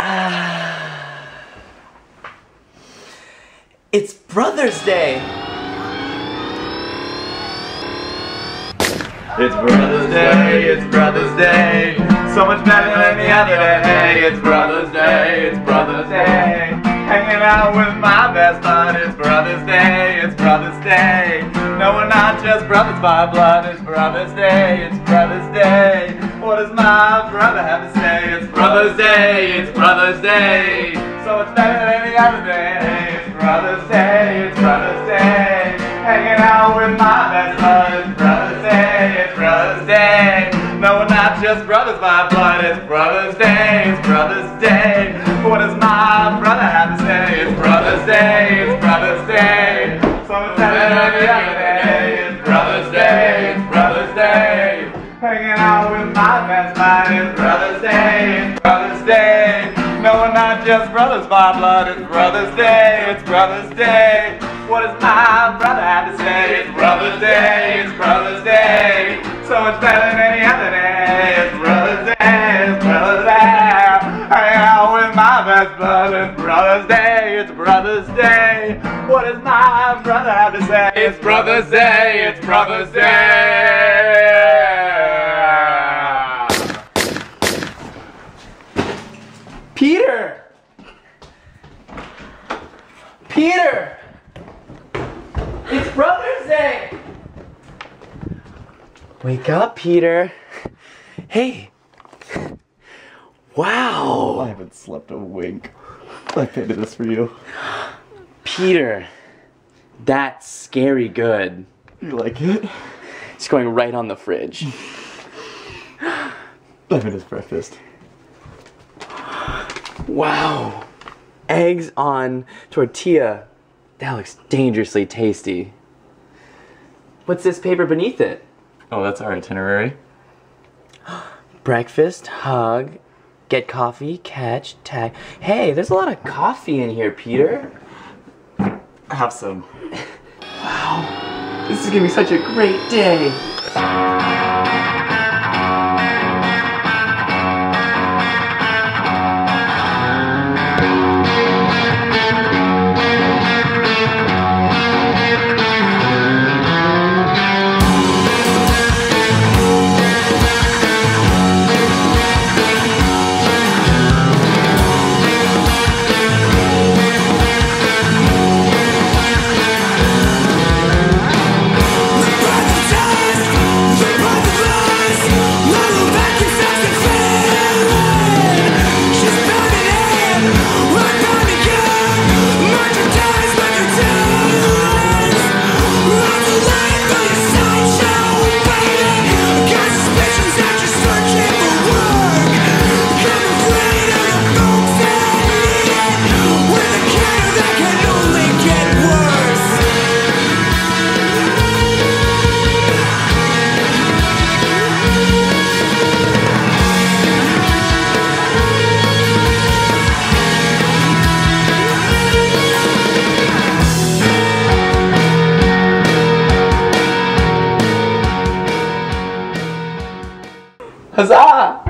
Ah. It's Brother's Day. It's Brother's Day, it's Brother's Day. So much better than the other day. It's Brother's Day, it's Brother's Day. Hanging out with my best bud. It's Brother's Day, it's Brother's Day. No, we're not just brothers by blood. It's Brother's Day, it's Brother's Day. What does my brother have to say? It's Brother's Day, it's Brother's Day. So much better than any other day. It's Brother's Day, it's Brother's Day. Hanging out with my best bud. It's Brother's Day, it's Brother's Day. No, we're not just brothers by blood. It's Brother's Day, it's Brother's Day. What does my brother have to say? It's Brother's Day, it's Brother's Day. So much better than any other day. It's Brother's Day, it's Brother's Day. No, we're not just brothers by blood. It's Brother's Day, it's Brother's Day. What does my brother have to say? It's Brother's Day, it's Brother's Day. So much better than any other day. It's Brother's Day, it's Brother's Day. Hang out with my best bud. It's Brother's Day, it's Brother's Day. What does my brother have to say? It's Brother's Day, it's Brother's Day. Peter! Peter! It's Brother's Day! Wake up, Peter. Hey. Wow. I haven't slept a wink. I painted this for you. Peter. That's scary good. You like it? It's going right on the fridge. I made his breakfast. Wow. Eggs on tortilla. That looks dangerously tasty. What's this paper beneath it? Oh, that's our itinerary. Breakfast, hug, get coffee, catch, tag. Hey, there's a lot of coffee in here, Peter. Have some. Wow. This is gonna be such a great day. Huzzah!